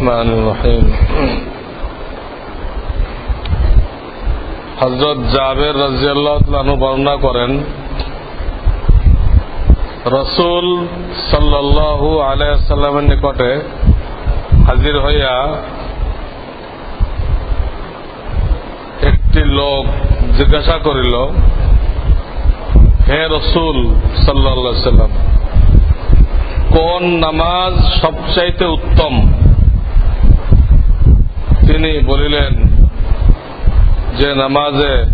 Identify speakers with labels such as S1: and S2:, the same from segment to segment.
S1: الرحمن الرحيم হজরত জাবের রাজিয়াল্লাহ বর্ণনা করেন রসুল সাল্লাল্লাহু আলাইসাল্লামের নিকটে হাজির হইয়া একটি লোক জিজ্ঞাসা করিল হে রসুল সাল্লা সাল্লাম কোন নামাজ সবচাইতে উত্তম তিনি বলিলেন যে নামাজে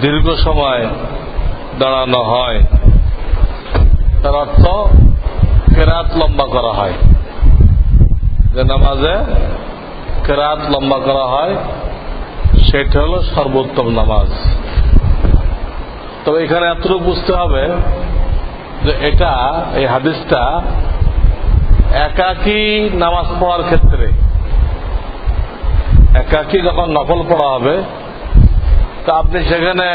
S1: দীর্ঘ সময় দাঁড়ানো হয়। তার অর্থ কেরাত লম্বা করা হয়। যে নামাজে কেরাত লম্বা করা হয়, সেটা হল সর্বোত্তম নামাজ। তবে এখানে এতটুকু বুঝতে হবে যে এটা, এই হাদিসটা একাকি নামাজ পড়ার ক্ষেত্রে একাকি যখন নফল পড়া হবে তা আপনি সেখানে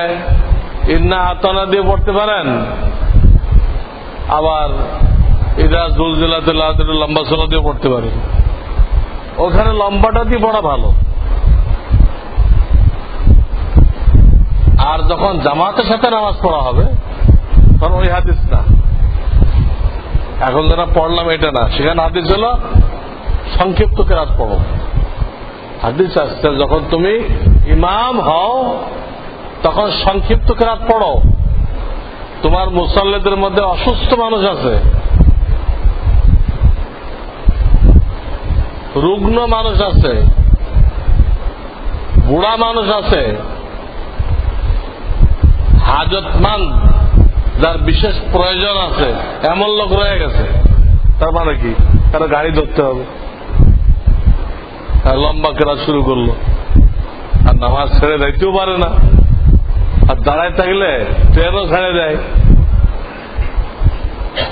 S1: ইন্না আতনা দিয়ে পড়তে পারেন। আবার ইদা জুলজিলাতে লম্বা সোলা দিয়ে পড়তে পারেন ওখানে লম্বাটা দিয়ে পড়া ভালো। আর যখন জামাতের সাথে নামাজ পড়া হবে, তখন ওই হাদিস না। এখন যারা পড়লাম এটা না। সেখানে হাদিস হলো, সংক্ষিপ্ত কেরাত পড়ো। হাদিস আসছে, যখন তুমি ইমাম হও, তখন সংক্ষিপ্ত কেরাত পড়ো। তোমার মুসল্লিদের মধ্যে অসুস্থ মানুষ আছে। রুগ্ন মানুষ আছে। বুড়া মানুষ আছে। হাজতমান, যার বিশেষ প্রয়োজন আছে। এমন লোক রয়ে গেছে। তার মানে কি? তারা গাড়ি ধরতে হবে। লম্বা কেরা শুরু করল। আর নামাজ ছেড়ে যাইতেও পারে না। আর দাঁড়ায় থাকলে ট্রেনও ছেড়ে দেয়।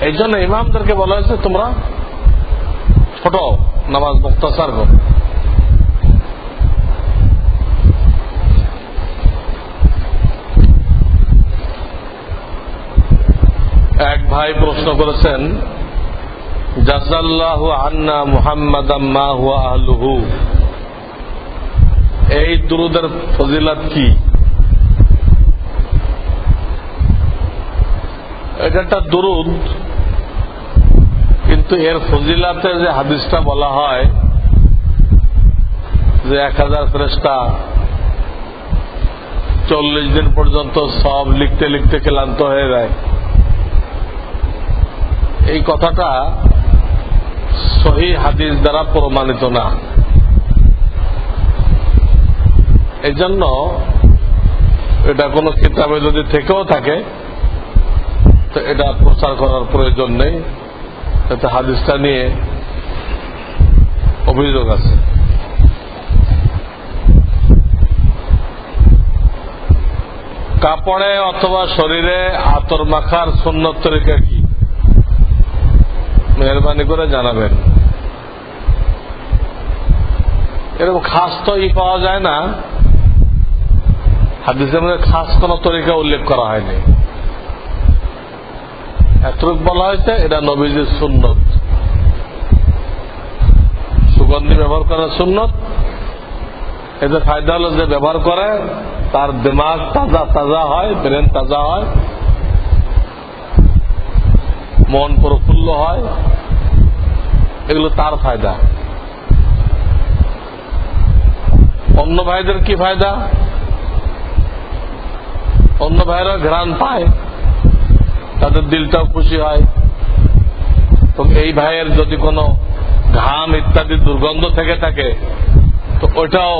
S1: এই জন্য ইমামদেরকে বলা হয়েছে, তোমরা ছোট, নামাজ মুক্তাসার করো। এক ভাই প্রশ্ন করেছেন এই দুরুদের ফজিলাত কি? এটা দুরুদ, কিন্তু এর ফজিলাতে যে হাদিসটা বলা হয় যে এক হাজার ফেরেস্তা চল্লিশ দিন পর্যন্ত সব লিখতে লিখতে ক্লান্ত হয়ে যায়। এই কথাটা সহি হাদিস দ্বারা প্রমাণিত না। এই জন্য এটা কোনো কিতাবে যদি থেকেও থাকে, তো এটা প্রচার করার প্রয়োজন নেই। এতে হাদিসটা নিয়ে অভিযোগ আছে। কাপড়ে অথবা শরীরে আতর মাখার সুন্নত তরিকা কি? মেহরবানি করে জানাবেন। এরকম খাস তো ই পাওয়া যায় না। হাদিসের মধ্যে খাস কোন তরিকা উল্লেখ করা হয়নি। এতটুক বলা হয়েছে, এটা নবীজির সুন্নত। সুগন্ধি ব্যবহার করার সুন্নত। এতে ফায়দা হলো যে ব্যবহার করে, তার দিমাগ তাজা তাজা হয়, ব্রেন তাজা হয়। মন প্রফুল্ল হয়। এগুলো তার ফায়দা। অন্য ভাইদের কি ফায়দা? অন্য ভাইরা ঘ্রাণ পায়, তাদের দিলটাও খুশি হয়। তো এই ভাইয়ের যদি কোনো ঘাম ইত্যাদি দুর্গন্ধ থেকে থাকে, তো ওইটাও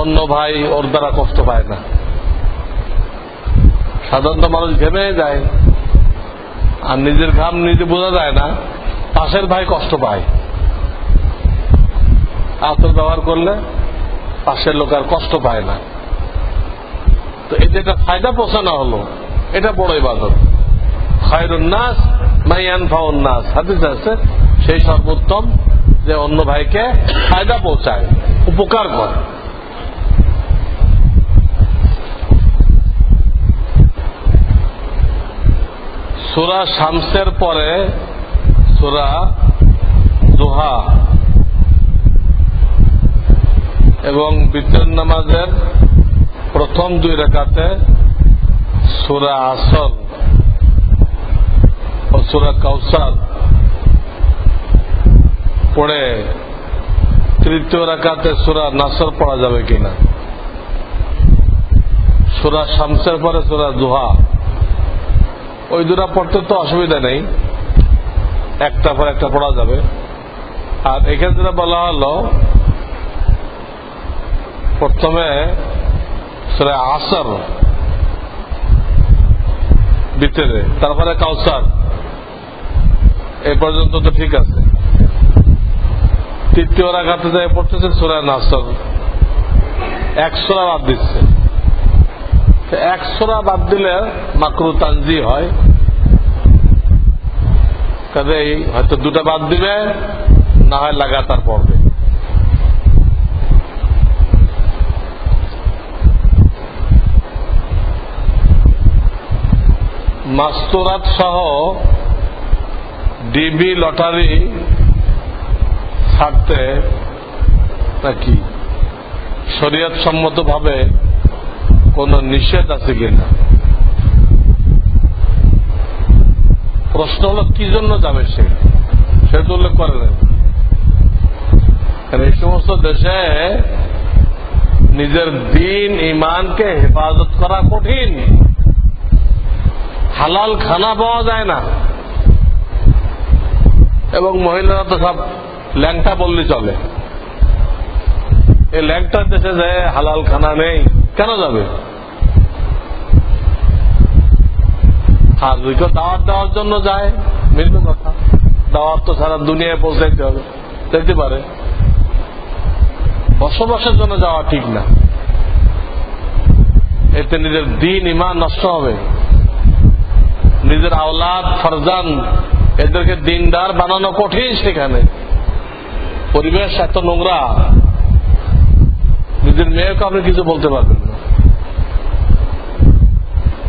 S1: অন্য ভাই ওর দ্বারা কষ্ট পায় না। সাধারণত মানুষ ঘেমে যায়, আর নিজের ঘাম নিজে বোঝা যায় না, পাশের ভাই কষ্ট পায়। আতর ব্যবহার করলে পাশের লোক আর কষ্ট পায় না। তো এতে একটা ফায়দা পৌঁছানো হলো, এটা বড় ইবাদত। খায়রুন্নাস মাইয়ান ফাউন্নাস হাদিস আছে, সেই সর্বোত্তম যে অন্য ভাইকে ফায়দা পৌঁছায়, উপকার করে। সুরা শামসের পরে, সুরা দোহা এবং বিতর নামাজের প্রথম দুই রেখাতে সুরা আসল ও সুরা কাউসার পড়ে তৃতীয় রাকাতে সুরা নাসর পড়া যাবে কিনা? সুরা শামসের পরে সুরা দুহা। ওই দুটা পড়তে তো অসুবিধা নেই। একটা পর একটা পড়া যাবে। আর এখানে যেটা বলা হলো প্রথমে সুরা আসর ভিতরে, তারপরে কাউসার। এই পর্যন্ত তো ঠিক আছে। তৃতীয় রাখাতে যায় পড়তেছে সুরা নাসর, এক সোরা বাদ দিচ্ছে। এক সোরা বাদ দিলে মাকরু তানজি হয়। কাজেই হয়তো দুটা বাদ দিবে, না হয় লাগাতার পড়বে। মাস্তরাত সহ ডিবি লটারি ছাড়তে নাকি শরীয়ত সম্মত ভাবে কোন নিষেধ আছে কিনা? প্রশ্ন হলো, কি জন্য যাবে সে? সে তো উল্লেখ করে এই সমস্ত দেশে নিজের দিন ইমানকে হেফাজত করা কঠিন। হালাল খানা পাওয়া যায় না। এবং মহিলারা তো সব ল্যাংটা বললে চলে। এই ল্যাংটার দেশে যায় হালাল খানা নেই, কেন যাবে? আর দাওয়াত দেওয়ার জন্য যায়, মিলবে কথা। দাওয়াত তো সারা দুনিয়ায় পৌঁছাইতে হবে যেতে পারে। বসবাসের জন্য যাওয়া ঠিক না। এতে নিজের দিন, ইমান নষ্ট হবে। নিজের আওলাদ, ফরজান, এদেরকে দিনদার বানানো কঠিন সেখানে। পরিবেশ এত নোংরা। নিজের মেয়েকে আপনি কিছু বলতে পারবেন না।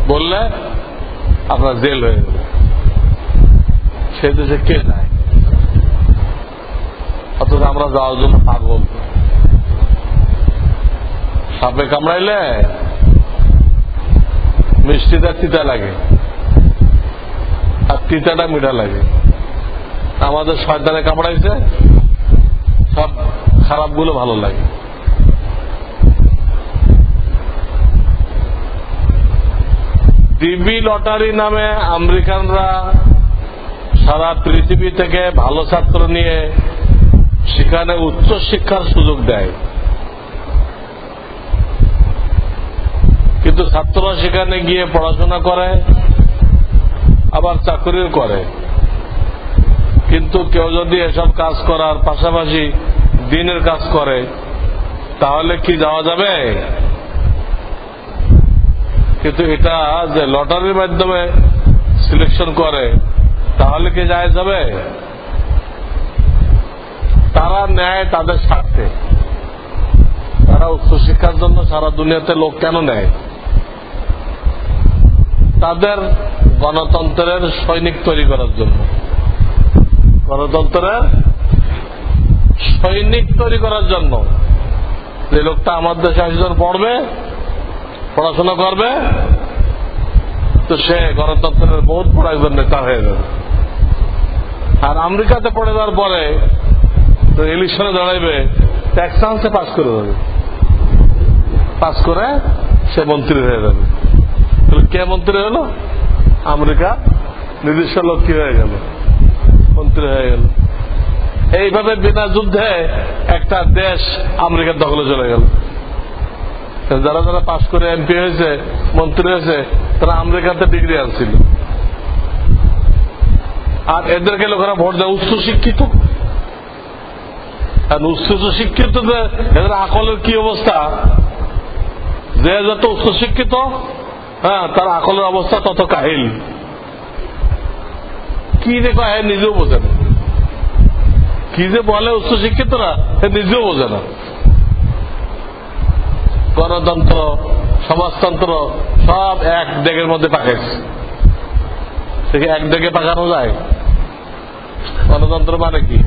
S1: বললে আপনার জেল হয়ে যাবে। সে দেশে কে নাই? অথচ আমরা যাওয়ার জন্য পাগল। সাপে কামড়াইলে মিষ্টিটা তিতা লাগে। আর তিতাটা মিঠা লাগে। আমাদের শয়তানে কামড়াইছে সব খারাপগুলো ভালো লাগে। ডিবি লটারি নামে আমেরিকানরা সারা পৃথিবী থেকে ভালো ছাত্র নিয়ে সেখানে উচ্চ শিক্ষার সুযোগ দেয়। কিন্তু ছাত্ররা সেখানে গিয়ে পড়াশোনা করে আবার চাকরিও করে। কিন্তু কেউ যদি এসব কাজ করার পাশাপাশি দিনের কাজ করে, তাহলে কি যাওয়া যাবে? কিন্তু এটা যে লটারির মাধ্যমে সিলেকশন করে, তাহলে কি যায় যাবে? তারা নেয় তাদের স্বার্থে। তারা উচ্চশিক্ষার জন্য সারা দুনিয়াতে লোক কেন নেয়? তাদের গণতন্ত্রের সৈনিক তৈরি করার জন্য। গণতন্ত্রের সৈনিক তৈরি করার জন্য। যে লোকটা আমার দেশে একজন পড়বে, পড়াশোনা করবে, তো সে গণতন্ত্রের বহুত বড় একজন নেতা হয়ে যাবে। আর আমেরিকাতে পড়ে যাওয়ার পরে ইলেকশনে দাঁড়াইবে ট্যাক্সান্সে পাস করে দেবে। পাস করে সে মন্ত্রী হয়ে যাবে। কে মন্ত্রী হলো? আমেরিকা নিজস্ব লোক কি হয়ে গেল? মন্ত্রী হয়ে গেল। এইভাবে বিনা যুদ্ধে একটা দেশ আমেরিকার দখলে চলে গেল। যারা যারা পাশ করে এমপি হয়েছে, মন্ত্রী হয়েছে, তারা আমেরিকাতে ডিগ্রি আনছিল। আর এদেরকে লোকেরা ভোট দেয় উচ্চ শিক্ষিত। উচ্চ শিক্ষিত এদের আকলের কি অবস্থা? যে যত উচ্চ শিক্ষিত হ্যাঁ তার আকলের অবস্থা তত কাহিল। কি যে কয় নিজেও বোঝে না। কি যে বলে উচ্চ শিক্ষিতরা সে নিজেও বোঝে না। গণতন্ত্র, সমাজতন্ত্র সব এক ডেগের মধ্যে পাকাইছে। থেকে এক ডেগে পাকানো যায়। গণতন্ত্র মানে কি?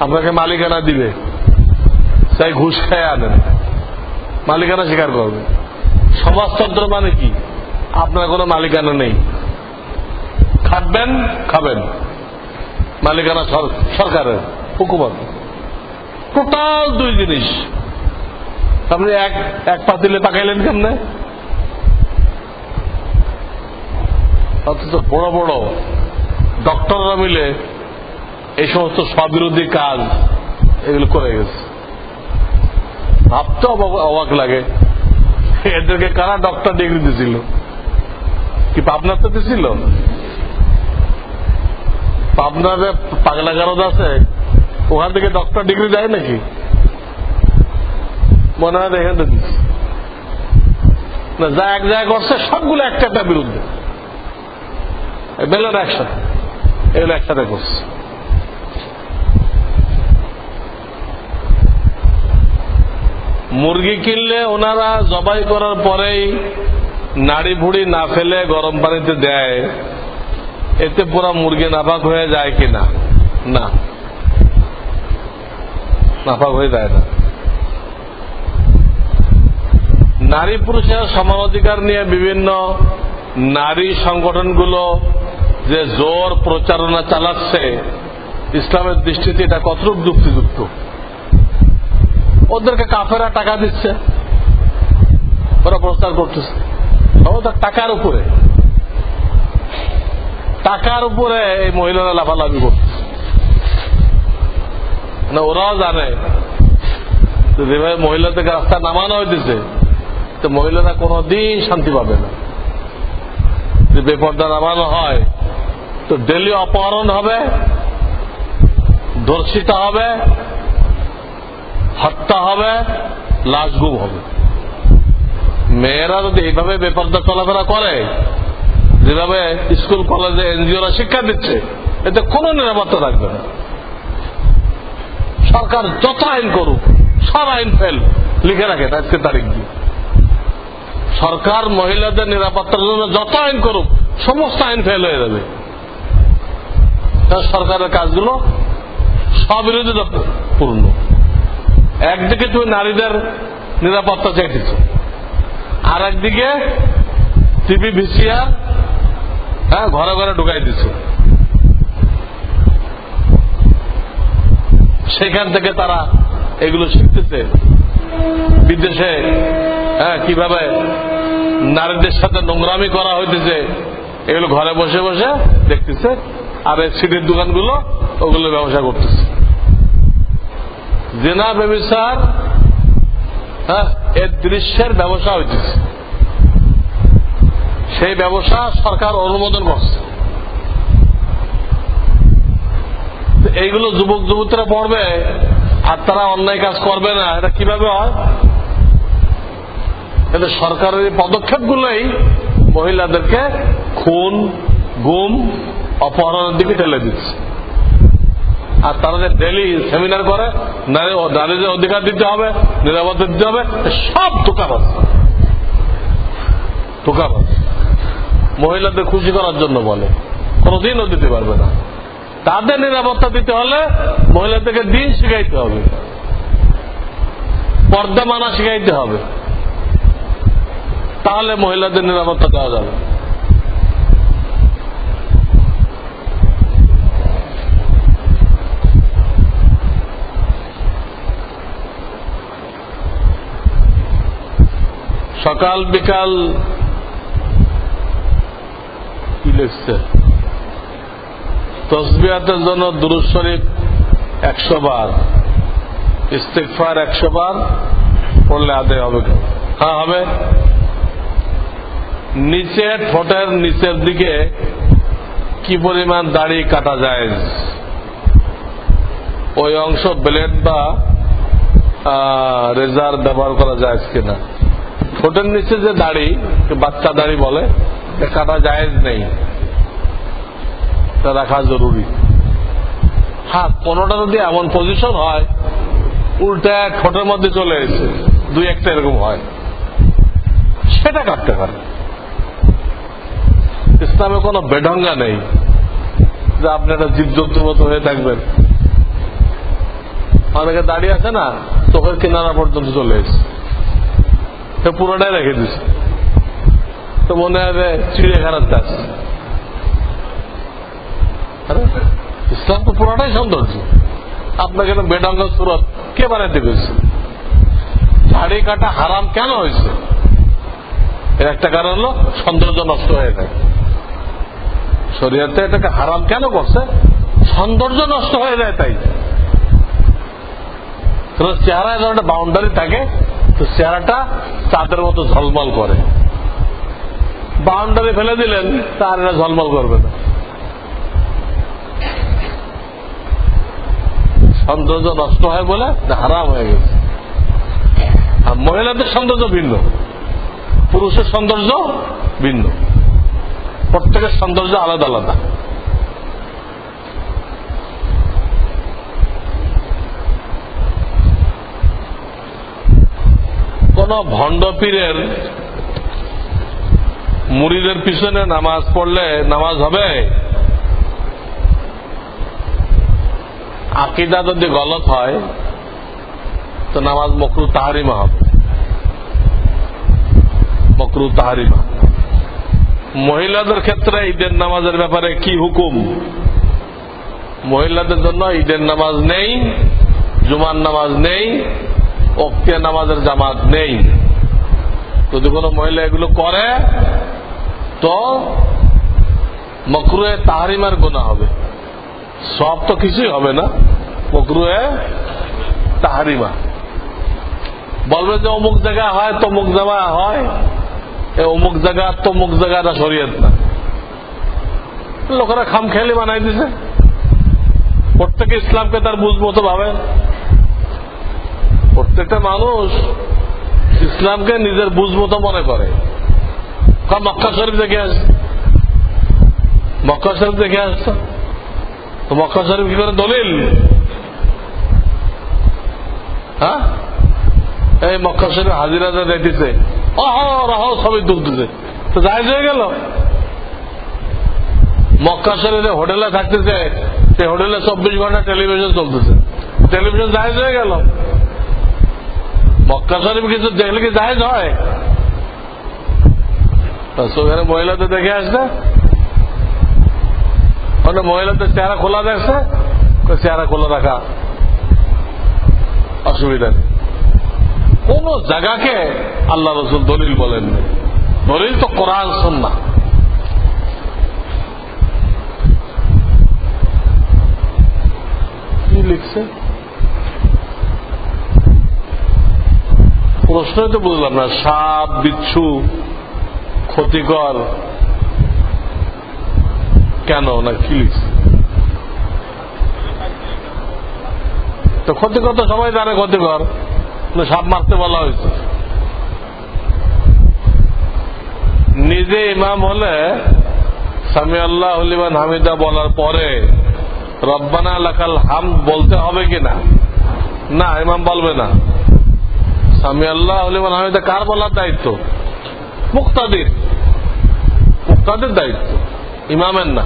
S1: আপনাকে মালিকানা দিবে তাই ঘুষ খেয়ে আনেন। মালিকানা স্বীকার করবে। সমাজতন্ত্র মানে কি? আপনার কোনো মালিকানা নেই। খাটবেন, খাবেন। মালিকানা সরকারের, হুকুমত। টোটাল দুই জিনিস। আপনি এক এক পাতিলে পাকাইলেন কেমনে? অথচ বড় বড় ডক্টররা মিলে এই সমস্ত স্ববিরোধী কাজ এগুলো করে গেছে। ভাবতে অবাক- অবাক লাগে। এদেরকে কারা ডক্টর ডিগ্রি দিছিল? কি পাবনার তো দিছিল? পাবনার পাগলা গারদ আছে, ওখান থেকে ডক্টর ডিগ্রি দেয় নাকি? মনে হয় এখান থেকে না, যা এক জায়গায় করছে, সবগুলো একটা একটা বিরুদ্ধে। বেলেন একসাথে এগুলো একসাথে করছে। মুরগি কিনলে ওনারা জবাই করার পরেই নাড়ি ভুড়ি না ফেলে গরম পানিতে দেয়। এতে পুরা মুরগি নাপাক হয়ে যায় কিনা না। নাপাক হয়ে যায় না। নারী পুরুষের সমান অধিকার নিয়ে বিভিন্ন নারী সংগঠনগুলো যে জোর প্রচারণা চালাচ্ছে, ইসলামের দৃষ্টিতে এটা কতটুক যুক্তিযুক্ত? ওদেরকে কাফেরা টাকা দিচ্ছে। ওরা প্রচার করতেছে। টাকার উপরে। টাকার উপরে এই মহিলারা লাফালাফি করতেছে। মানে ওরাও জানে যেভাবে মহিলাদেরকে রাস্তা নামানো হইতেছে, তো মহিলারা কোনোদিন শান্তি পাবে না। যে বেপর্দা নামানো হয়, তো ডেলি অপহরণ হবে, ধর্ষিতা হবে হত্যা হবে, লাশ গুম হবে। মেয়েরা যদি এইভাবে বেপর্দা চলাফেরা করে, যেভাবে স্কুল, কলেজে এনজিওরা শিক্ষা দিচ্ছে, এতে কোনো নিরাপত্তা থাকবে না। সরকার যত আইন করুক, সব আইন ফেল, লিখে রাখে, আজকে তারিখ দিয়ে। সরকার মহিলাদের নিরাপত্তার জন্য যত আইন করুক, সমস্ত আইন ফেল হয়ে যাবে। সরকারের কাজগুলো স্ববিরোধিতা পূর্ণ। একদিকে তুমি নারীদের নিরাপত্তা চাইতেছ, আর একদিকে টিভি ভিসিআর হ্যাঁ ঘরে ঘরে ঢুকাই দিচ্ছে সেখান থেকে তারা এগুলো শিখতেছে, বিদেশে হ্যাঁ কীভাবে নারীদের সাথে নোংরামি করা হইতেছে, এগুলো ঘরে বসে বসে দেখতেছে, আর এই সিটির দোকানগুলো ওগুলো ব্যবসা করতেছে। জেনা ব্যবসার হ্যাঁ এর দৃশ্যের ব্যবসা হইতেছে। সেই ব্যবসা সরকার অনুমোদন করছে। এইগুলো যুবক, যুবতীরা পড়বে, আর তারা অন্যায় কাজ করবে না, এটা কীভাবে হয়? কিন্তু সরকারের পদক্ষেপগুলোই মহিলাদেরকে খুন, গুম, অপহরণের দিকে ঠেলে দিচ্ছে। আর তারা যে ডেলি সেমিনার করে নারীদের অধিকার দিতে হবে, নিরাপত্তা দিতে হবে সব দোকাবাজ দোকাবাজ মহিলাদের খুশি করার জন্য বলে। কোনদিনও দিতে পারবে না। তাদের নিরাপত্তা দিতে হলে মহিলাদেরকে দিন শিখাইতে হবে। পর্দা মানা শিখাইতে হবে। তাহলে মহিলাদের নিরাপত্তা দেওয়া যাবে। সকাল বিকাল কি লিখছে? তসবিহাতের জন্য দুরুদ শরীফ একশো বার ইস্তেকফার একশো বার পড়লে আদায় হবে? হ্যাঁ হবে। নিচে, ঠোঁটের নিচের দিকে কি পরিমাণ দাড়ি কাটা যায়? ওই অংশ ব্লেড বা রেজার ব্যবহার করা যায় কিনা? ঠোঁটের নিচে যে দাড়ি বাচ্চা দাড়ি বলে কাটা জায়েজ নেই। তা রাখা জরুরি। হ্যাঁ কোনটা যদি এমন পজিশন হয়, উল্টা ঠোঁটের মধ্যে চলে এসে দুই একটা এরকম হয়, সেটা কাটতে পারে। ইসলামে কোনো বেঢঙ্গা নেই যে আপনি একটা জীবজন্তুর মতো হয়ে থাকবেন। অনেকে দাঁড়িয়ে আছে না, চোখের কিনারা পর্যন্ত চলে এসেছে। সে পুরোটাই রেখে দিছে। তো মনে হবে চিড়িয়াখানার চাষ ইসলাম তো পুরোটাই সৌন্দর্য। আপনাকে বেডঙ্গ সুরত কে বানাইতে গেছে দাড়ি কাটা হারাম কেন হয়েছে এর একটা কারণ হলো সৌন্দর্য নষ্ট হয়ে যায়। শরীয়তে এটাকে হারাম কেন করছে? সৌন্দর্য নষ্ট হয়ে যায় তাই। চেহারায় যখন একটা বাউন্ডারি থাকে তো চেহারাটা চাঁদের মতো ঝলমল করে। বাউন্ডারি ফেলে দিলেন, তার এটা ঝলমল করবে না। সৌন্দর্য নষ্ট হয় বলে হারাম হয়ে গেছে। আর মহিলাদের সৌন্দর্য ভিন্ন। পুরুষের সৌন্দর্য ভিন্ন। প্রত্যেকের সৌন্দর্য আলাদা আলাদা। কোন ভণ্ড পীরের মুড়িদের পিছনে নামাজ পড়লে নামাজ হবে? আকিদা যদি গলত হয়, তো নামাজ মকরু তাহারিমা হবে। মকরু তাহারিমা। মহিলাদের ক্ষেত্রে ঈদের নামাজের ব্যাপারে কি হুকুম? মহিলাদের জন্য ঈদের নামাজ নেই, জুমার নামাজ নেই অক্তিয়া নামাজের জামাত নেই। যদি কোনো মহিলা এগুলো করে, তো মকরুয়ে তাহারিমার গোনা হবে। সব তো কিছুই হবে না মকরুয়ে তাহারিমা। বলবে যে অমুক জায়গা হয়, তমুক জামা হয়। অমুক জায়গা, তমুক জায়গাটা শরীয়ত না। লোকেরা খাম খেয়ালি বানাই দিছে। প্রত্যেকে ইসলামকে তার বুঝ মতো ভাবে। প্রত্যেকটা মানুষ ইসলামকে নিজের বুঝ মতো মনে করে। মক্কা শরীফ দেখে আসছে মক্কা শরীফ দেখে আসছে তো। মক্কা শরীফ কি করে দলিল? হ্যাঁ? এই মক্কা শরীফ হাজিরাদের রেটিছে অহরহ সবই ডুবতেছে তো যাই হয়ে গেল। মক্কা শরীরে হোটেলে থাকতেছে, সেই হোটেলে চব্বিশ ঘণ্টা টেলিভিশন চলতেছে। টেলিভিশন জাহেজ হয়ে গেল। মক্কা শরীফ কিছু দেখলে কি জাহেজ হয়? সেখানে মহিলাদের দেখে আসছে। ওখানে মহিলাদের চেহারা খোলা দেখছে। চেহারা খোলা রাখা। অসুবিধা নেই। কোন জায়গাকে আল্লাহ রসুল দলিল বলেননি দলিল তো কোরআন সন্না লিখছে? প্রশ্নই তো বুঝলাম না। সাপ, বিচ্ছু, ক্ষতিকর। কেন না কি তো ক্ষতিকর তো সবাই জানে ক্ষতিকর। সাপ মারতে বলা হয়েছে। নিজে ইমাম হলে সামি আল্লাহ হলিমান হামিদা বলার পরে রব্বানা লাকাল হাম বলতে হবে কিনা? না, ইমাম বলবে না। সামি আল্লাহ হামিদা কার বলার দায়িত্ব। মুক্তাদির। মুক্তাদির দায়িত্ব। ইমামের না।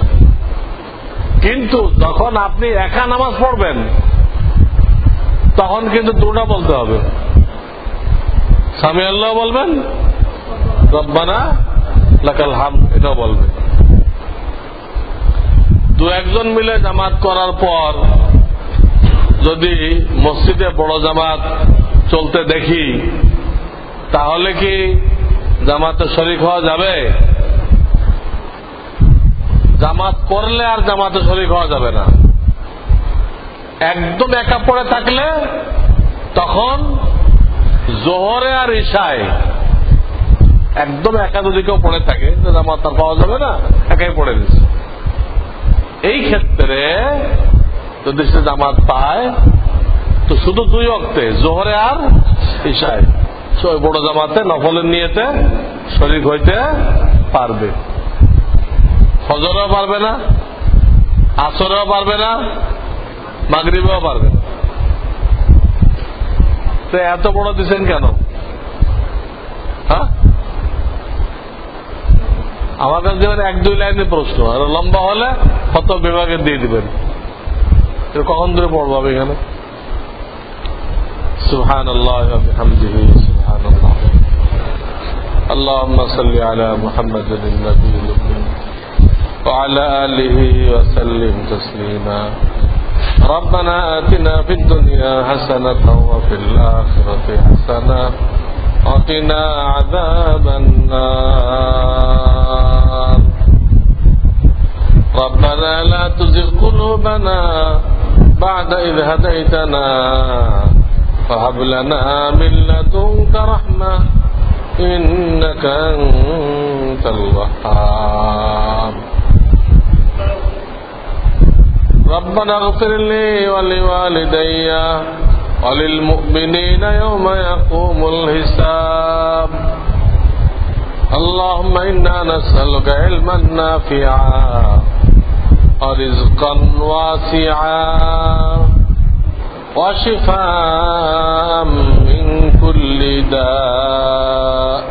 S1: কিন্তু যখন আপনি একা নামাজ পড়বেন, তখন কিন্তু দুটা বলতে হবে। সামি আল্লাহ বলবেন, রব্বানা লাকাল হাম এটাও বলবে। দু একজন মিলে জামাত করার পর যদি মসজিদে বড় জামাত চলতে দেখি। তাহলে কি জামাতে শরিক হওয়া যাবে? জামাত করলে আর জামাতে শরিক হওয়া যাবে না। একদম একা পড়ে থাকলে তখন জোহরে আর ইশায় একদম একা যদি কেউ পড়ে থাকে জামাত তার পাওয়া যাবে না, একাই পড়ে দিচ্ছে এই ক্ষেত্রে যদি সে জামাত পায় তো শুধু দুই অক্তে জোহরে আর ইশায়। বড় জামাতে নফলের নিয়েতে শরিক হইতে পারবে। ফজরেও পারবে না, আসরেও পারবে না, মাগরিবেও পারবে না। তো এত বড় দিচ্ছেন কেন? হ্যাঁ? আমার কাছে এক দুই লাইনের প্রশ্ন, আর লম্বা হলে কত বিভাগে দিয়ে দিবেন? কখন ধরে পড়ব এখানে? سبحان الله وبحمده سبحان الله اللهم صل على محمد النبي الأمي. وعلى آله وسلم تسليما. ربنا آتنا في الدنيا حسنة وفي الآخرة حسنة. وقنا عذاب النار. ربنا لا تزغ قلوبنا بعد إذ هديتنا. فهب لنا من لدنك رحمة إنك أنت الوهاب. ربنا اغفر لي ولوالدي وللمؤمنين يوم يقوم الحساب. اللهم إنا نسألك علما نافعا ورزقا واسعا. وشفاء من كل داء.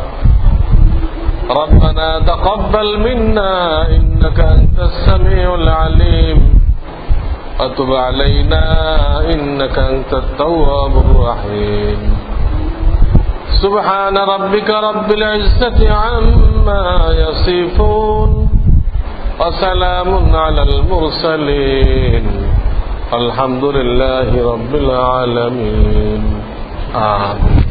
S1: ربنا تقبل منا إنك أنت السميع العليم. وتب علينا إنك أنت التواب الرحيم. سبحان ربك رب العزة عما يصفون. وسلام على المرسلين. الحمد لله رب العالمين. آمين.